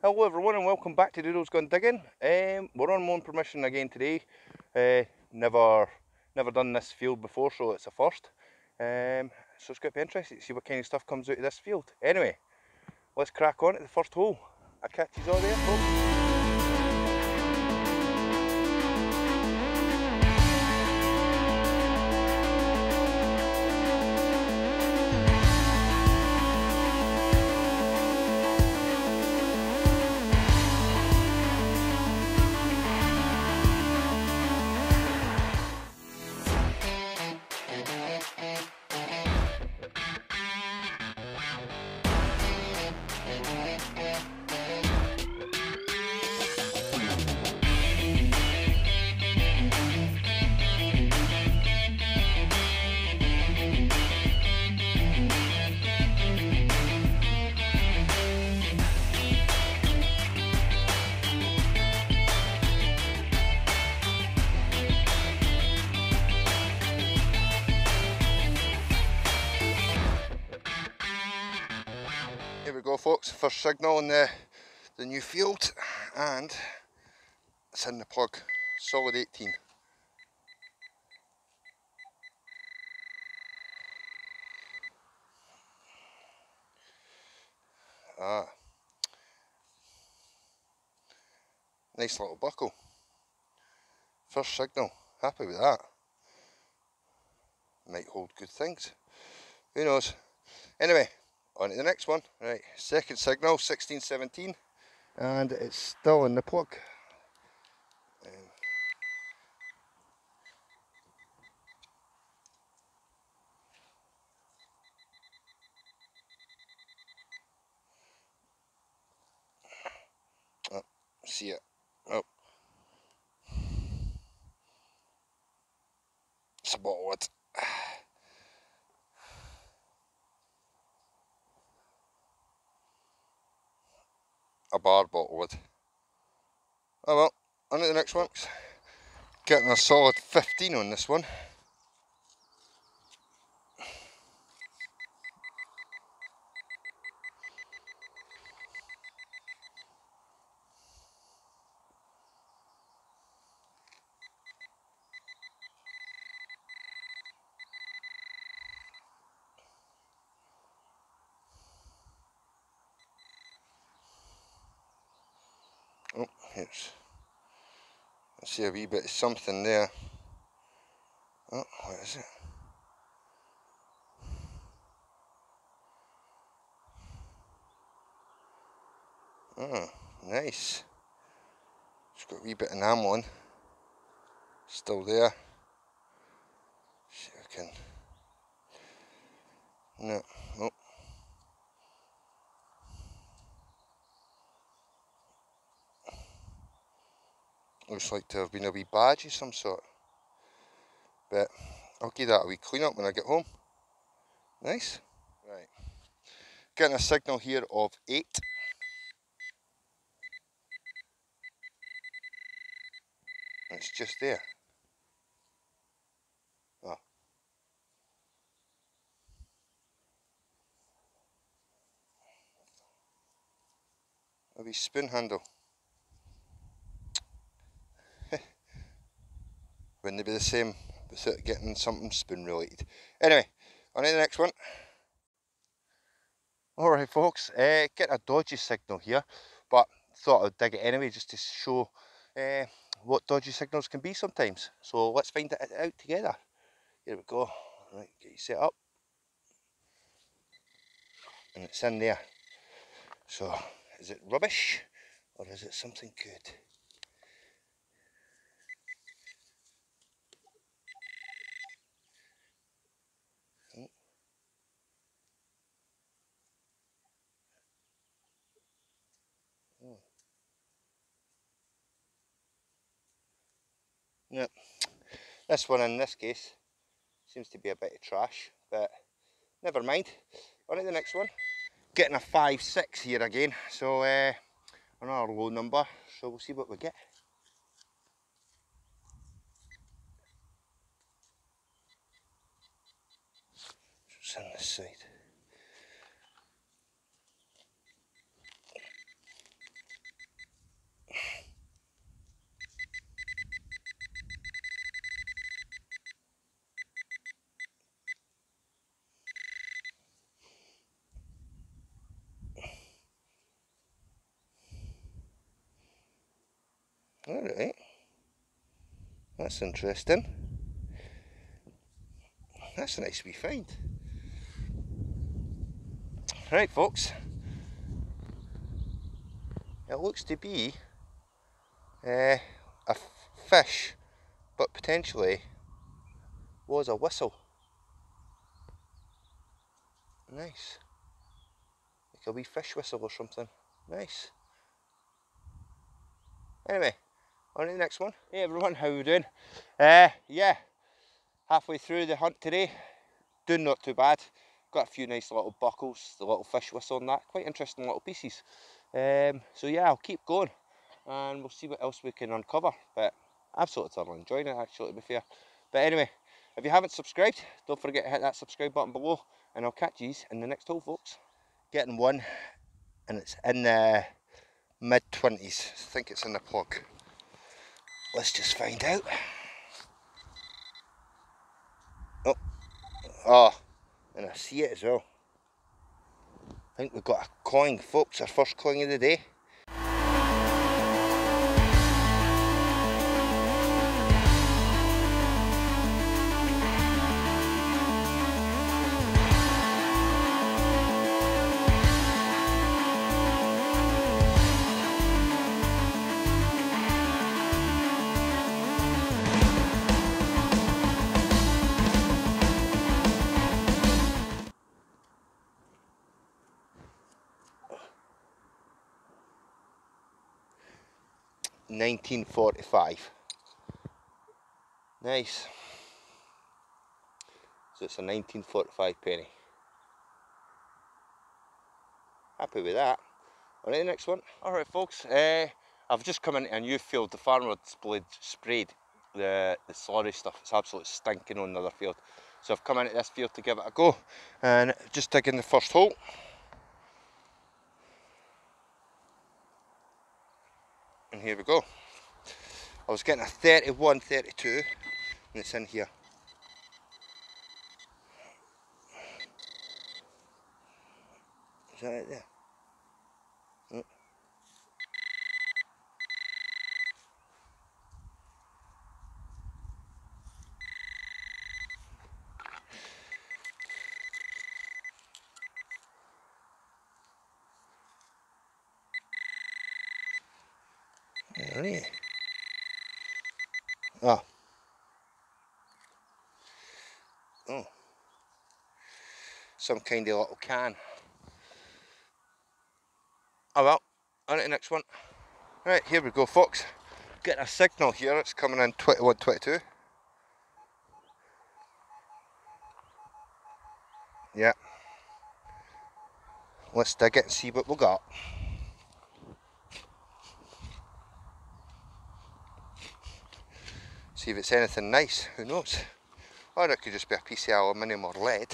Hello everyone and welcome back to Doodles Gone Digging. Um, we're on my permission again today. Uh, never never done this field before so it's a first. Um, so it's going to be interesting to see what kind of stuff comes out of this field. Anyway, let's crack on at the first hole. I catch you all there folks. go folks, first signal in the, the new field and it's in the plug, solid 18. Ah, nice little buckle. First signal, happy with that. Might hold good things. Who knows? Anyway, on to the next one. Right, second signal, 1617, and it's still in the plug. Um, oh, see it. Oh. It's a bottle wood. A bar bottle would. Oh well, on to the next one. Getting a solid 15 on this one. Here's. I see a wee bit of something there. Oh, what is it? Oh, nice. It's got a wee bit of enamel on. Still there. See if I can. No, oh. Looks like to have been a wee badge of some sort. But I'll give that a wee clean up when I get home. Nice. Right. Getting a signal here of 8. It's just there. Oh. A wee spoon handle. Wouldn't be the same without getting something spoon related. Anyway, on to the next one. Alright folks, uh, getting a dodgy signal here, but thought I'd dig it anyway just to show uh, what dodgy signals can be sometimes. So let's find it out together. Here we go. Right, get you set up. And it's in there. So, is it rubbish or is it something good? No, this one in this case seems to be a bit of trash, but never mind. On to the next one. Getting a 5-6 here again, so uh, another low number, so we'll see what we get. It's on side. Alright. That's interesting. That's a nice wee find. Right folks. It looks to be uh, a fish, but potentially was a whistle. Nice. Like a wee fish whistle or something. Nice. Anyway, on to the next one. Hey everyone, how you doing? Uh, yeah, halfway through the hunt today. Doing not too bad. Got a few nice little buckles, the little fish whistle and that. Quite interesting little pieces. Um, so yeah, I'll keep going and we'll see what else we can uncover. But absolutely thoroughly enjoying it actually to be fair. But anyway, if you haven't subscribed, don't forget to hit that subscribe button below and I'll catch you in the next hole folks. Getting one and it's in the mid 20s. I think it's in the plug. Let's just find out. Oh, oh, and I see it as well. I think we've got a coin, folks, our first coin of the day. 1945. Nice. So it's a 1945 penny. Happy with that. On the next one. Alright folks, uh, I've just come into a new field. The farmer had sprayed the, the slurry stuff. It's absolutely stinking on the other field. So I've come into this field to give it a go. And just digging the first hole. And here we go. I was getting a 31, 32 and it's in here. Is that right there? Alright. Ah. Oh. Some kind of little can. Oh well, on to the next one. Right, here we go folks. Getting a signal here, it's coming in 21, 22. Yeah. Let's dig it and see what we got. See if it's anything nice, who knows? Or it could just be a piece of aluminium or lead,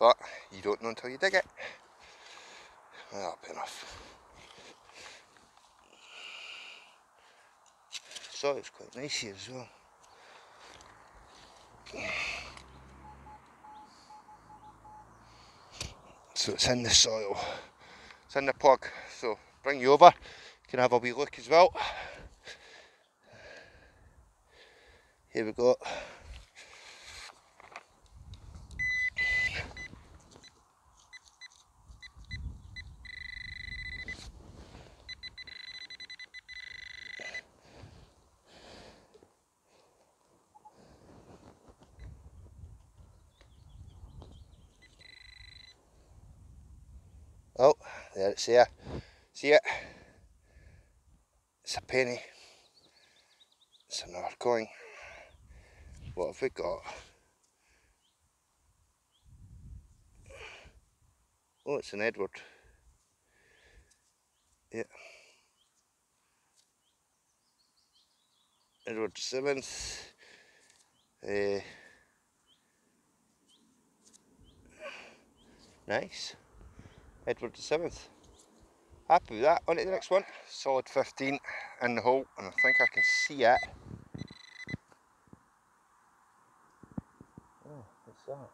but you don't know until you dig it. Ah, That'll be enough. Soil's quite nice here as well. So it's in the soil, it's in the plug, so bring you over, you can have a wee look as well. Here we go. Oh, there it's there. See it? It's a penny. It's another coin. What have we got? Oh, it's an Edward. Yeah. Edward Seventh. Uh, nice. Edward the Seventh. Happy with that. On to the next one. Solid 15 in the hole, and I think I can see it. Not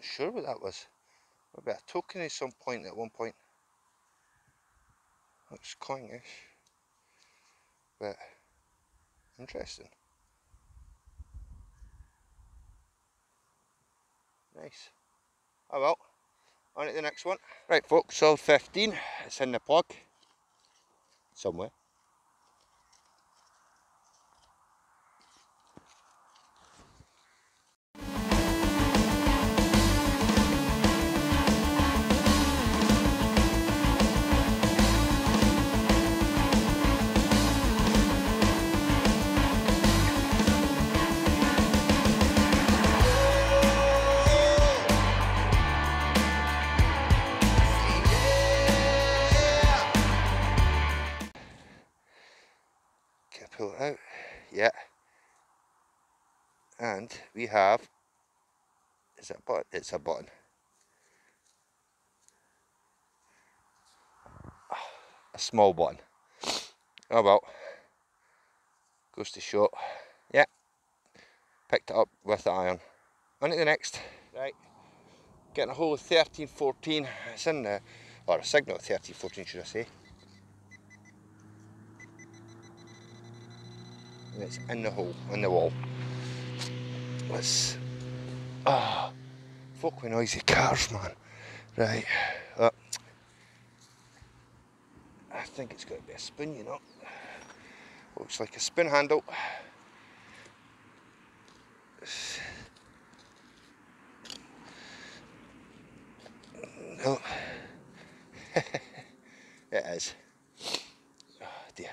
sure what that was. Maybe a token at some point at one point. Looks coinish, but interesting. Nice. Oh well, on to the next one. Right folks, so 15, it's in the plug somewhere. Yeah. And we have, is a button? It's a button. A small button. Oh well. Goes to show. Yeah. Picked it up with the iron. On to the next. Right. Getting a hole of 1314. It's in the, or a signal of 1314 should I say. And it's in the hole, in the wall. Let's, ah, oh, fuck with noisy cars, man. Right, uh, I think it's got to be a spin, you know. Looks like a spin handle. No. it is. Oh dear.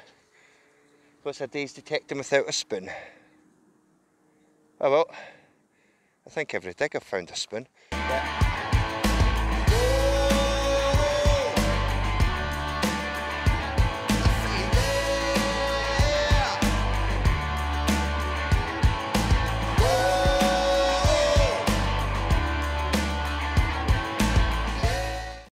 What's a day's detecting without a spoon? Oh well, I think every dig I've found a spoon. Yeah.